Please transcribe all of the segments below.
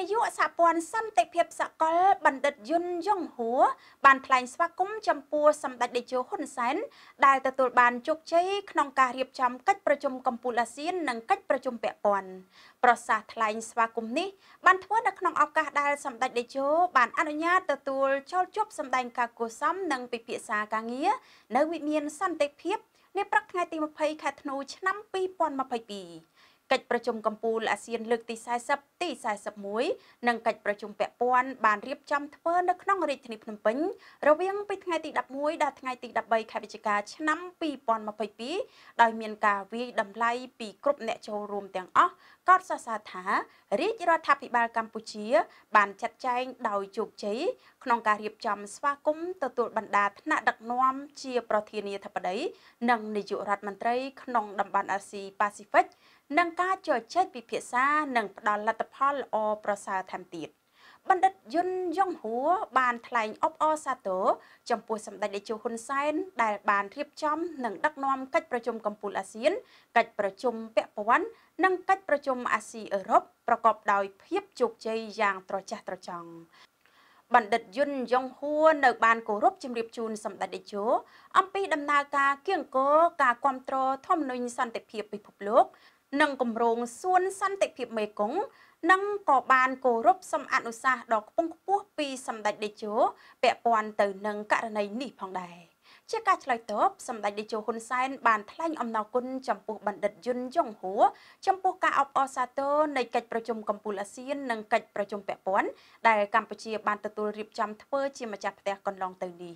នាយកសហព័ន្ធសន្តិភាពសកលបណ្ឌិតយុនយ៉ុងហួរបានថ្លែងស្វាគមន៍ចំពោះសម្ដេចតេជោហ៊ុនសែនដែលទទួលបានជោគជ័យក្នុងការរៀបចំកិច្ចប្រជុំកំពូលអាស៊ាននិងកិច្ចប្រជុំពាក់ព័ន្ធប្រសាសន៍ថ្លែងស្វាគមន៍នេះបានធ្វើនៅក្នុងឱកាសដែលសម្ដេចតេជោបានអនុញ្ញាតទទួលចូលជួបសម្ដែងការគួសមនិងពិភាក្សាការងារនៅវិមានសន្តិភាពនៅព្រឹកថ្ងៃទី20ខែធ្នូឆ្នាំ2022 កិច្ចប្រជុំកំពូលអាស៊ានលើកទី40ទី41និងកិច្ចប្រជុំពាក់ព័ន្ធបានរៀបចំធ្វើនៅក្នុងរាជធានីភ្នំពេញរវាងពីថ្ងៃទី11ដល់ថ្ងៃទី13ខែវិច្ឆិកាឆ្នាំ2022ដោយមានការវាយតម្លៃពីគ្រប់អ្នកចូលរួមទាំងអស់កោតសរសើរថារាជរដ្ឋាភិបាលកម្ពុជា បានចាត់ចែងដោយជោគជ័យក្នុងការរៀបចំស្វាគមន៍ទទួលបណ្ដាថ្នាក់ដឹកនាំជាប្រធានាធិបតីនិងនាយករដ្ឋមន្ត្រីក្នុងតំបន់អាស៊ីប៉ាស៊ីហ្វិកនិងការជជែកពិភាក្សានិងផ្ដល់លទ្ធផលល្អប្រសើរថែមទៀតបណ្ឌិតយុនយ៉ុងហួរបានថ្លែងអបអរសាទរចំពោះសម្ដេចតេជោហ៊ុនសែនដែលបានរៀបចំនិងដឹកនាំកិច្ចប្រជុំកំពូលអាស៊ានកិច្ចប្រជុំពាក់ព័ន្ធនិងកិច្ចប្រជុំអាស៊ីអឺរ៉ុបប្រកបដោយភាពជោគជ័យយ៉ាងត្រចះត្រចង់បណ្ឌិតយុនយ៉ុងហួរនៅបានគោរពជំរាបជូនសម្ដេចតេជោអំពីដំណើរការគៀងគរការគ្រប់គ្រងធម្មនុញ្ញសន្តិភាពពិភពលោក និងគម្រោងសួនសន្តិភាពមេគង្គនិងក៏បានគោរពសំអនុសាសន៍ដ៏ខ្ពង់ខ្ពស់ពីសម្ដេចតេជោពាក់ព័ន្ធទៅនឹងករណីនេះផងដែរជាការឆ្លើយតបសម្ដេចតេជោហ៊ុនសែនបានថ្លែងអំណរគុណចំពោះបណ្ឌិតយុនយ៉ុងហួរចំពោះការអបអរសាទរនៃកិច្ចប្រជុំកំពូលអាស៊ាននិងកិច្ចប្រជុំពាក់ព័ន្ធដែលកម្ពុជាបានទទួលរៀបចំធ្វើជាម្ចាស់ផ្ទះកន្លងទៅនេះ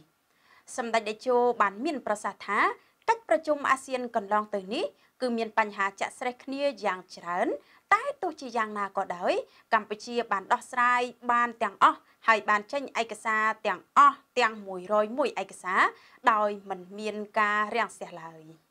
សម្ដេចតេជោបានមានប្រសាសន៍ថា កិច្ចប្រជុំអាស៊ានកន្លងទៅនេះគឺមានបញ្ហាចាក់ស្រេះគ្នាយ៉ាងច្រើន តែទោះជាយ៉ាងណាក៏ដោយ កម្ពុជាបានដោះស្រាយបានទាំងអស់ហើយបានចេញឯកសារទាំងអស់ទាំង101ឯកសារដោយមិនមានការរាំងស្ទះឡើយ។